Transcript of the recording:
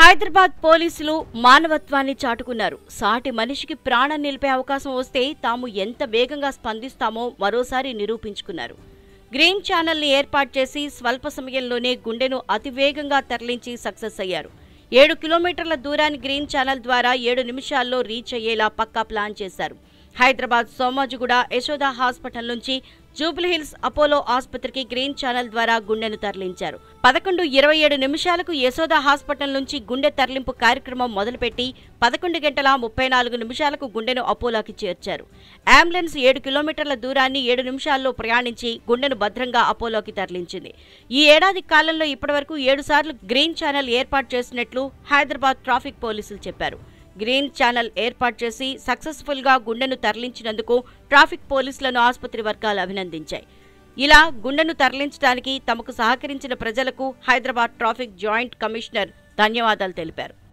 హైదరాబాద్ పోలీసులు మానవత్వాన్ని చాటుకున్నారు. సాటి మనిషికి ప్రాణం నిలిపే అవకాశం వస్తే తాము ఎంత వేగంగా స్పందిస్తామో మరోసారి నిరూపించుకున్నారు. గ్రీన్ ఛానల్ని ఏర్పాటు చేసి స్వల్ప సమయంలోనే గుండెను అతివేగంగా తరలించి సక్సెస్ అయ్యారు. ఏడు కిలోమీటర్ల దూరాన్ని గ్రీన్ ఛానల్ ద్వారా ఏడు నిమిషాల్లో రీచ్ అయ్యేలా పక్కా ప్లాన్ చేశారు. హైదరాబాద్ సోమాజిగూడ యశోద హాస్పిటల్ నుంచి జూబ్లీహిల్స్ అపోలో ఆసుపత్రికి గ్రీన్ ఛానల్ ద్వారా గుండెను తరలించారు. పదకొండు ఇరవై ఏడు నిమిషాలకు యశోద హాస్పిటల్ నుంచి గుండె తరలింపు కార్యక్రమం మొదలుపెట్టి పదకొండు గంటల ముప్పై నాలుగు నిమిషాలకు గుండెను అపోలోకి చేర్చారు. అంబులెన్స్ ఏడు కిలోమీటర్ల దూరాన్ని ఏడు నిమిషాల్లో ప్రయాణించి గుండెను భద్రంగా అపోలోకి తరలించింది. ఈ ఏడాది కాలంలో ఇప్పటివరకు ఏడు సార్లు గ్రీన్ ఛానల్ ఏర్పాటు చేసినట్లు హైదరాబాద్ ట్రాఫిక్ పోలీసులు చెప్పారు. గ్రీన్ ఛానల్ ఏర్పాటు చేసి సక్సెస్ఫుల్గా గుండెను తరలించినందుకు ట్రాఫిక్ పోలీసులను ఆసుపత్రి వర్గాలు అభినందించాయి. ఇలా గుండెను తరలించడానికి తమకు సహకరించిన ప్రజలకు హైదరాబాద్ ట్రాఫిక్ జాయింట్ కమిషనర్ ధన్యవాదాలు తెలిపారు.